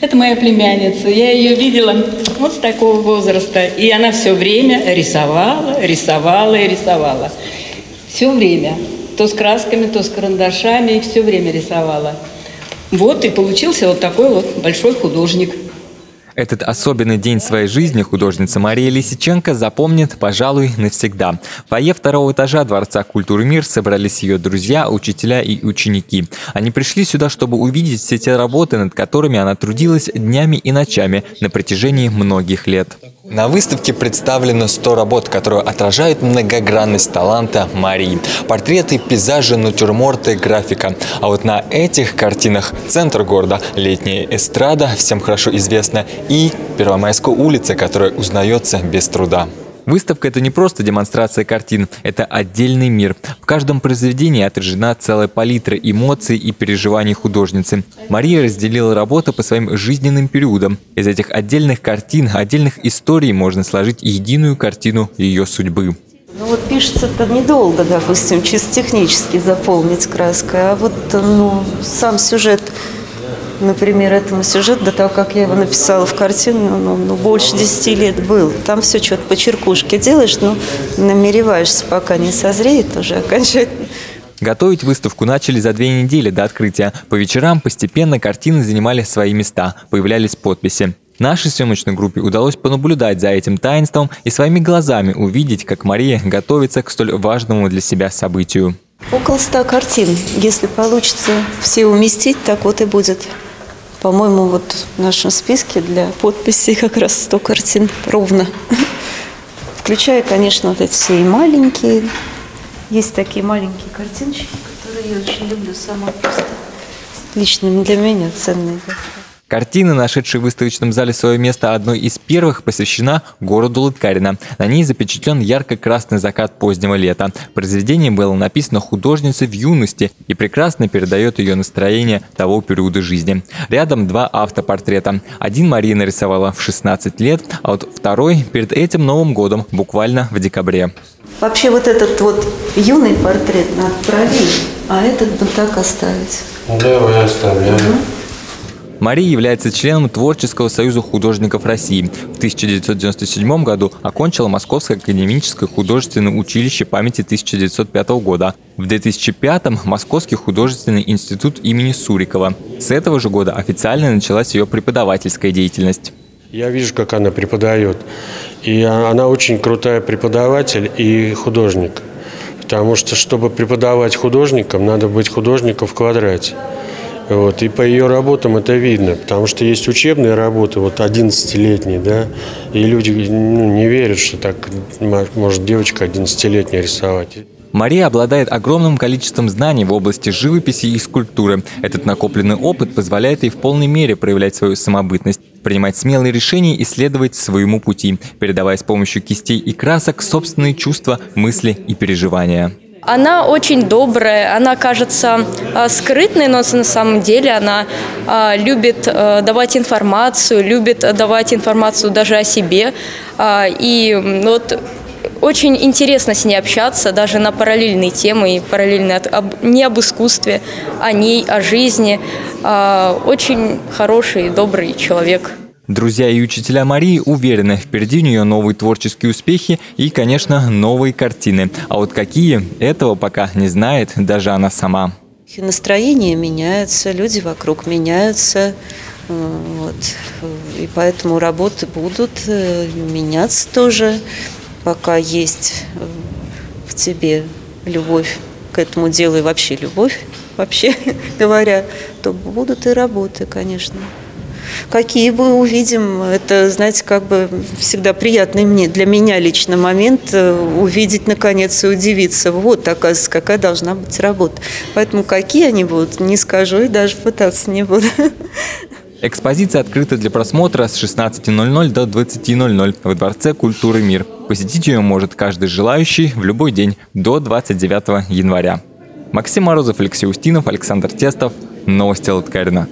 Это моя племянница. Я ее видела вот с такого возраста. И она все время рисовала, рисовала и рисовала. Все время. То с красками, то с карандашами. И все время рисовала. Вот и получился вот такой вот большой художник. Этот особенный день своей жизни художница Мария Лисиченко запомнит, пожалуй, навсегда. В фойе второго этажа Дворца культуры «Мир» собрались ее друзья, учителя и ученики. Они пришли сюда, чтобы увидеть все те работы, над которыми она трудилась днями и ночами на протяжении многих лет. На выставке представлено 100 работ, которые отражают многогранность таланта Марии. Портреты, пейзажи, натюрморты, графика. А вот на этих картинах центр города, летняя эстрада, всем хорошо известна, и Первомайская улица, которая узнается без труда. Выставка – это не просто демонстрация картин, это отдельный мир. В каждом произведении отражена целая палитра эмоций и переживаний художницы. Мария разделила работу по своим жизненным периодам. Из этих отдельных картин, отдельных историй можно сложить единую картину ее судьбы. Ну вот пишется-то недолго, допустим, чисто технически заполнить краской, а вот ну, сам сюжет например, этому сюжету, до того, как я его написала в картину, ну, ну больше 10 лет был. Там все что-то по черкушке делаешь, но намереваешься, пока не созреет уже окончательно. Готовить выставку начали за две недели до открытия. По вечерам постепенно картины занимали свои места, появлялись подписи. Нашей съемочной группе удалось понаблюдать за этим таинством и своими глазами увидеть, как Мария готовится к столь важному для себя событию. Около ста картин. Если получится все уместить, так вот и будет. По-моему, вот в нашем списке для подписи как раз 100 картин ровно. Включая, конечно, вот эти все и маленькие. Есть такие маленькие картиночки, которые я очень люблю сама просто. Лично для меня ценные. Картина, нашедшая в выставочном зале свое место одной из первых, посвящена городу Лыткарина. На ней запечатлен ярко-красный закат позднего лета. Произведение было написано художницей в юности и прекрасно передает ее настроение того периода жизни. Рядом два автопортрета. Один Мария нарисовала в 16 лет, а вот второй перед этим Новым годом, буквально в декабре. Вообще вот этот вот юный портрет надо пролить, а этот бы так оставить. Да, я оставлю. Угу. Мария является членом Творческого союза художников России. В 1997 году окончила Московское академическое художественное училище памяти 1905 года. В 2005 Московский художественный институт имени Сурикова. С этого же года официально началась ее преподавательская деятельность. Я вижу, как она преподает. И она очень крутая преподаватель и художник. Потому что, чтобы преподавать художникам, надо быть художником в квадрате. Вот, и по ее работам это видно, потому что есть учебные работы, вот 11-летние, да, и люди ну, не верят, что так может девочка 11-летняя рисовать. Мария обладает огромным количеством знаний в области живописи и скульптуры. Этот накопленный опыт позволяет ей в полной мере проявлять свою самобытность, принимать смелые решения и следовать своему пути, передавая с помощью кистей и красок собственные чувства, мысли и переживания. Она очень добрая, она кажется а, скрытной, но на самом деле она а, любит а, давать информацию, любит давать информацию даже о себе. И вот очень интересно с ней общаться, даже на параллельные темы, и параллельные не об искусстве, о ней, о жизни. Очень хороший, добрый человек. Друзья и учителя Марии уверены, впереди у нее новые творческие успехи и, конечно, новые картины. А вот какие, этого пока не знает даже она сама. Настроение меняется, люди вокруг меняются. Э, вот. И поэтому работы будут э, меняться тоже, пока есть э, в тебе любовь к этому делу и вообще любовь, вообще говоря, то будут и работы, конечно. Какие бы увидим, это, знаете, как бы всегда приятный мне, для меня лично момент э, увидеть, наконец, и удивиться. Вот, оказывается, какая должна быть работа. Поэтому какие они будут, не скажу и даже пытаться не буду. Экспозиция открыта для просмотра с 16.00 до 20.00 в Дворце культуры «Мир». Посетить ее может каждый желающий в любой день до 29 января. Максим Морозов, Алексей Устинов, Александр Тестов. Новости Латкарина.